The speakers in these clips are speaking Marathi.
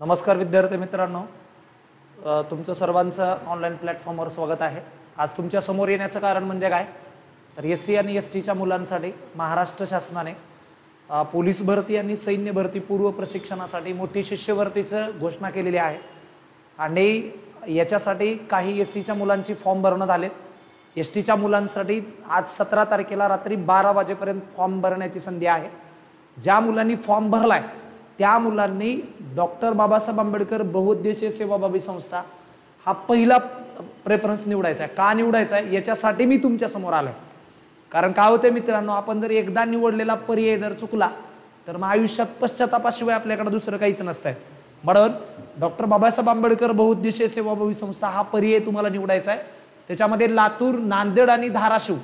नमस्कार विद्यार्थी मित्रांनो. तुमचं सर्वांचं ऑनलाईन प्लॅटफॉर्मवर स्वागत आहे. आज तुमच्यासमोर येण्याचं कारण म्हणजे काय? तर एस सी आणि एस टीच्या मुलांसाठी महाराष्ट्र शासनाने पोलीस भरती आणि सैन्य भरती पूर्व प्रशिक्षणासाठी मोठी शिष्यवृत्तीचं घोषणा केलेली आहे. आणि याच्यासाठी काही एस सीच्या मुलांची फॉर्म भरणं झालेत. एस टीच्या मुलांसाठी आज सतरा तारखेला रात्री बारा वाजेपर्यंत फॉर्म भरण्याची संधी आहे. ज्या मुलांनी फॉर्म आहे त्या मुलांनी डॉक्टर बाबासाहेब आंबेडकर बहुउद्देशीय सेवाभावी संस्था हा पहिला प्रेफरन्स निवडायचा आहे. का निवडायचा आहे? याच्यासाठी मी तुमच्यासमोर आलोय. कारण काय होते मित्रांनो आपण जर एकदा निवडलेला पर्याय जर चुकला तर मग आयुष्यात पश्चातापाशिवाय आपल्याकडे दुसरं काहीच नसतंय. म्हणून डॉक्टर बाबासाहेब आंबेडकर बहुउद्देशीय सेवाभावी संस्था हा पर्याय तुम्हाला निवडायचा आहे. त्याच्यामध्ये लातूर नांदेड आणि धाराशिव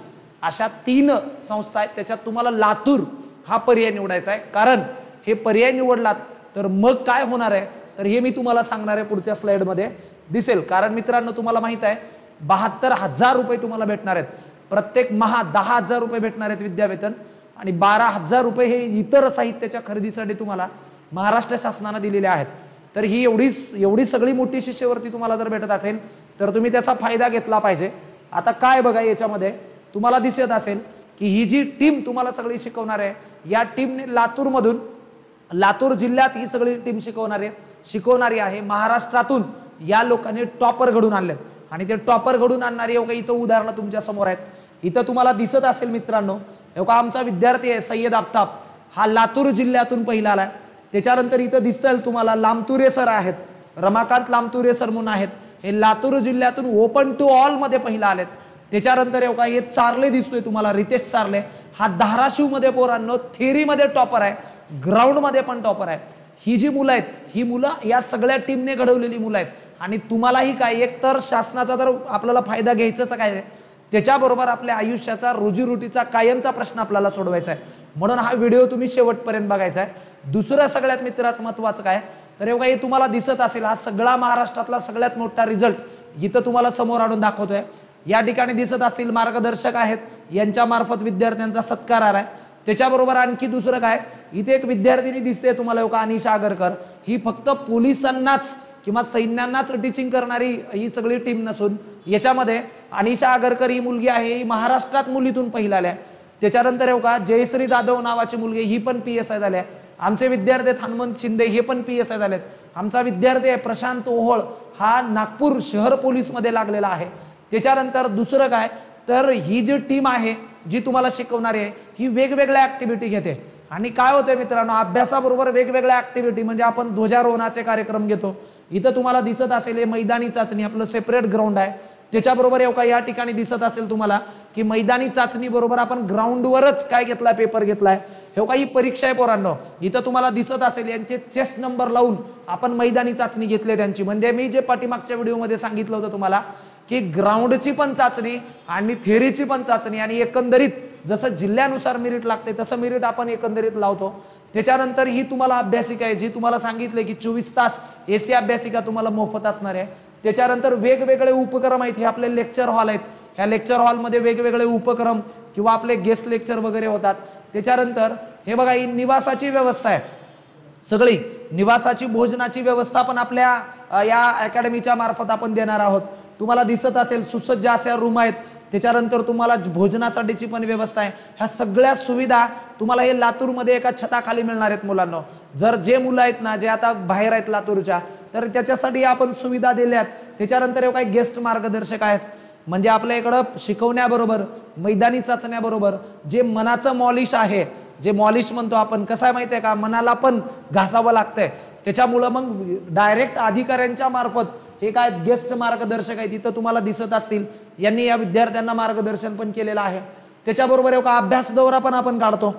अशा तीन संस्था आहेत. त्याच्यात तुम्हाला लातूर हा पर्याय निवडायचा आहे. कारण हे पर्याय निवडलात तर मग काय होणार आहे? तर हे मी तुम्हाला सांगणार आहे पुढच्या स्लाइडमध्ये. दिसेल. कारण मित्रांनो तुम्हाला माहीत आहे बहात्तर हजार रुपये तुम्हाला भेटणार आहेत. प्रत्येक महा दहा हजार रुपये भेटणार आहेत विद्यावेतन. आणि बारा हजार रुपये हे इतर साहित्याच्या खरेदीसाठी तुम्हाला महाराष्ट्र शासनानं दिलेले आहेत. तर ही एवढी एवढी सगळी मोठी शिष्यवृत्ती तुम्हाला जर भेटत असेल तर तुम्ही त्याचा फायदा घेतला पाहिजे. आता काय बघा याच्यामध्ये तुम्हाला दिसत असेल की ही जी टीम तुम्हाला सगळी शिकवणार आहे या टीमने लातूरमधून लातूर जिल्ह्यात ही सगळी टीम शिकवणारी शिकवणारी आहे. महाराष्ट्रातून या लोकांनी टॉपर घडून आणलेत. आणि ते टॉपर घडून आणणारी एवढं इथं उदाहरणं तुमच्यासमोर आहेत. इथं तुम्हाला दिसत असेल मित्रांनो एवढा आमचा विद्यार्थी आहे सय्यद आफताब. हा लातूर जिल्ह्यातून पहिला आलाय. त्याच्यानंतर इथं दिसतील तुम्हाला लामतुरे सर आहेत. रमाकांत लामतुरे सर म्हणून आहेत. हे लातूर जिल्ह्यातून ओपन टू ऑलमध्ये पहिला आलेत. त्याच्यानंतर एवढा हे चारले दिसतोय तुम्हाला रितेश चारले. हा धाराशिवमध्ये पोरांनो थेरीमध्ये टॉपर आहे. ग्राउंडमध्ये पण टॉपर आहे. ही जी मुलं आहेत ही मुलं या सगळ्या टीमने घडवलेली मुलं आहेत. आणि तुम्हालाही काय एक तर शासनाचा तर आपल्याला फायदा घ्यायचाच काय? आहे त्याच्याबरोबर आपल्या आयुष्याचा रोजीरोटीचा कायमचा प्रश्न आपल्याला सोडवायचा आहे. म्हणून हा व्हिडिओ तुम्ही शेवटपर्यंत बघायचा आहे. दुसरं सगळ्यात मित्राचं महत्वाचं काय? तर एवढा हे तुम्हाला दिसत असेल हा सगळा महाराष्ट्रातला सगळ्यात मोठा रिझल्ट इथं तुम्हाला समोर आणून दाखवतोय. या ठिकाणी दिसत असतील मार्गदर्शक आहेत. यांच्या मार्फत विद्यार्थ्यांचा सत्कार आहे त्याच्याबरोबर आणखी दुसरं काय? इथे एक विद्यार्थिनी दिसते तुम्हाला एवढा अनिशा आगरकर. ही फक्त पोलिसांनाच किंवा सैन्यांनाच टीचिंग करणारी ही सगळी टीम नसून याच्यामध्ये अनिशा आगरकर ही मुलगी आहे ही महाराष्ट्रात मुलीतून पहिला आल्या त्याच्यानंतर येऊ का जयश्री जाधव नावाची मुलगी ही पण पी एस आय झाल्या आमचे विद्यार्थी आहेत हनुमंत शिंदे हे पण पी एस आय झालेत. आमचा विद्यार्थी आहे प्रशांत ओहोळ हा नागपूर शहर पोलीसमध्ये लागलेला आहे. त्याच्यानंतर दुसरं काय तर ही जी टीम आहे जी तुम्हाला शिकवणारी आहे ही वेगवेगळ्या ऍक्टिव्हिटी घेते. आणि काय होतंय मित्रांनो अभ्यासाबरोबर वेगवेगळ्या ऍक्टिव्हिटी म्हणजे आपण ध्वजारोहणाचे कार्यक्रम घेतो. इथं तुम्हाला दिसत असेल हे मैदानी चाचणी आपलं सेपरेट ग्राउंड आहे. त्याच्याबरोबर एवढा या ठिकाणी दिसत असेल तुम्हाला की मैदानी चाचणी बरोबर आपण ग्राउंडवरच काय घेतलाय पेपर घेतलाय. हे काही परीक्षा आहे पोरांनो. इथं तुम्हाला दिसत असेल यांचे चेस्ट नंबर लावून आपण मैदानी चाचणी घेतली त्यांची. म्हणजे मी जे पाठीमागच्या व्हिडिओमध्ये सांगितलं होतं तुम्हाला की ग्राउंडची पण चाचणी आणि थेरीची पण चाचणी आणि एकंदरीत जसं जिल्ह्यानुसार मेरिट लागते तसं मेरिट आपण एकंदरीत लावतो. त्याच्यानंतर ही तुम्हाला अभ्यासिका आहे जी तुम्हाला सांगितले की चोवीस तास एसी अभ्यासिका तुम्हाला मोफत असणार आहे. त्याच्यानंतर वेगवेगळे उपक्रम आहेत हे आपले लेक्चर हॉल आहेत. ह्या लेक्चर हॉलमध्ये वेगवेगळे उपक्रम किंवा आपले गेस्ट लेक्चर वगैरे होतात. त्याच्यानंतर हे बघा ही निवासाची व्यवस्था आहे. सगळी निवासाची भोजनाची व्यवस्था पण आपल्या या अकॅडमीच्या मार्फत आपण देणार आहोत. तुम्हाला दिसत असेल सुसज्ज अशा रूम आहेत. त्याच्यानंतर तुम्हाला भोजनासाठीची पण व्यवस्था आहे. ह्या सगळ्या सुविधा तुम्हाला हे लातूरमध्ये एका छताखाली मिळणार आहेत मुलांना. जर जे मुलं आहेत ना जे आता बाहेर आहेत लातूरच्या तर त्याच्यासाठी आपण सुविधा दिल्यात त्याच्यानंतर हे काही गेस्ट मार्गदर्शक आहेत. म्हणजे आपल्या इकडं शिकवण्याबरोबर मैदानी चाचण्याबरोबर जे मनाचं मॉलिश आहे जे मॉलिश म्हणतो आपण कसं आहे माहिती आहे का? मनाला पण घासावं लागतंय. त्याच्यामुळं मग डायरेक्ट अधिकाऱ्यांच्या मार्फत हे काय गेस्ट मार्गदर्शक आहेत तिथं तुम्हाला दिसत असतील. यांनी या विद्यार्थ्यांना मार्गदर्शन पण केलेलं आहे. त्याच्याबरोबर एवढा अभ्यास दौरा पण आपण काढतो.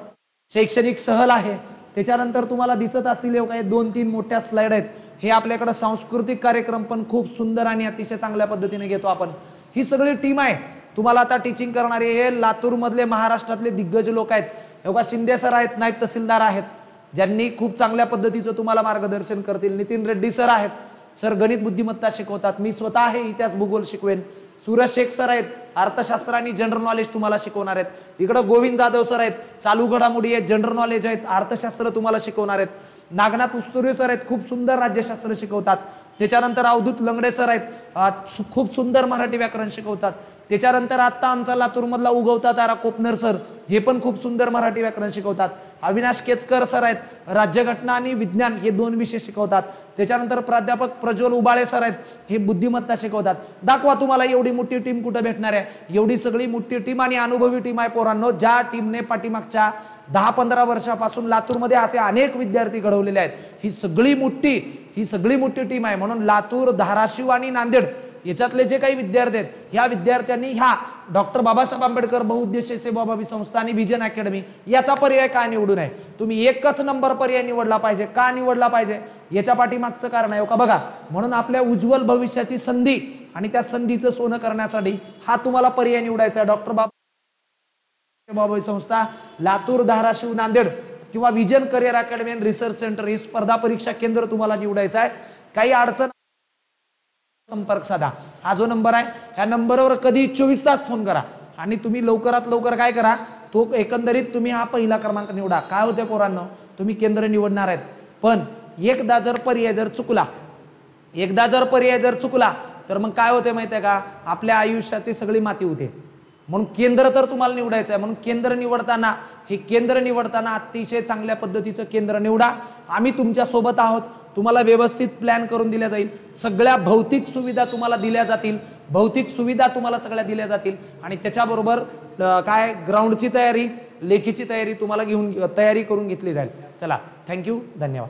शैक्षणिक सहल आहे. त्याच्यानंतर तुम्हाला दिसत असतील एवढा हे दोन तीन मोठ्या स्लाइड आहेत. हे आपल्याकडे सांस्कृतिक कार्यक्रम पण खूप सुंदर आणि अतिशय चांगल्या पद्धतीने घेतो आपण. ही सगळी टीम आहे. तुम्हाला आता टीचिंग करणारे हे लातूरमधले महाराष्ट्रातले दिग्गज लोक आहेत. एवढा शिंदे सर आहेत नाईक तहसीलदार आहेत. ज्यांनी खूप चांगल्या पद्धतीचं तुम्हाला मार्गदर्शन करतील. नितीन रेड्डी सर आहेत. सर गणित बुद्धिमत्ता शिकवतात. मी स्वतः आहे इतिहास भूगोल शिकवेन. सूरज शेख सर आहेत अर्थशास्त्र आणि जनरल नॉलेज तुम्हाला शिकवणार आहेत. इकडं गोविंद जाधव सर आहेत चालू घडामोडी आहेत जनरल नॉलेज आहेत अर्थशास्त्र तुम्हाला शिकवणार आहेत. नागनाथ उस्तुरे सर आहेत खूप सुंदर राज्यशास्त्र शिकवतात. त्याच्यानंतर अवधूत लंगडे सर आहेत सु- खूप सुंदर मराठी व्याकरण शिकवतात. त्याच्यानंतर आत्ता आमचा लातूरमधला उगवता तारा कोपनर सर हे पण खूप सुंदर मराठी व्याकरण शिकवतात. अविनाश केचकर सर आहेत राज्यघटना आणि विज्ञान हे दोन विषय शिकवतात. त्याच्यानंतर प्राध्यापक प्रज्वल उबाळे सर आहेत हे बुद्धिमत्ता शिकवतात. दाखवा तुम्हाला एवढी मोठी टीम कुठं भेटणार आहे? एवढी सगळी मोठी टीम आणि अनुभवी टीम आहे पोरांनो ज्या टीमने पाठीमागच्या दहा पंधरा वर्षापासून लातूरमध्ये असे अनेक विद्यार्थी घडवलेले आहेत. ही सगळी मोठी ही सगळी मोठी टीम आहे. म्हणून लातूर धाराशिव आणि नांदेड याच्यातले जे काही विद्यार्थी आहेत ह्या विद्यार्थ्यांनी ह्या डॉक्टर बाबासाहेब आंबेडकर बहुउद्देशीय सेवाभावी संस्था आणि विजन अकॅडमी याचा पर्याय का निवडू नये तुम्ही एकच नंबर पर्याय निवडला पाहिजे. का निवडला पाहिजे? याच्या पाठीमागचं कारण आहे हो का? बघा म्हणून आपल्या उज्ज्वल भविष्याची संधी आणि त्या संधीचं सोनं करण्यासाठी हा तुम्हाला पर्याय निवडायचा आहे. डॉक्टर बाबा सेवाभावी संस्था लातूर धाराशिव नांदेड किंवा vision career academy and research centre ही स्पर्धा परीक्षा केंद्र तुम्हाला निवडायचं आहे. काही अडचण संपर्क साधा. हा जो नंबर आहे ह्या नंबरवर कधी चोवीस तास फोन करा. आणि तुम्ही लवकरात लवकर काय करा तो एकंदरीत तुम्ही हा पहिला क्रमांक निवडा. काय होते पोरांनो? तुम्ही केंद्र निवडणार आहेत. पण एकदा जर पर्याय जर चुकला एकदा जर पर्याय जर चुकला तर मग काय होते माहिती आहे का? आपल्या आयुष्याची सगळी माती होते. म्हणून केंद्र तर तुम्हाला निवडायचं आहे. म्हणून केंद्र निवडताना हे केंद्र निवडताना अतिशय चांगल्या पद्धतीचं केंद्र निवडा. आम्ही तुमच्यासोबत आहोत. तुम्हाला व्यवस्थित प्लॅन करून दिल्या जाईल. सगळ्या भौतिक सुविधा तुम्हाला दिल्या जातील. भौतिक सुविधा तुम्हाला सगळ्या दिल्या जातील. आणि त्याच्याबरोबर काय ग्राउंडची तयारी लेखीची तयारी तुम्हाला घेऊन तयारी करून घेतली जाईल. चला थँक्यू धन्यवाद.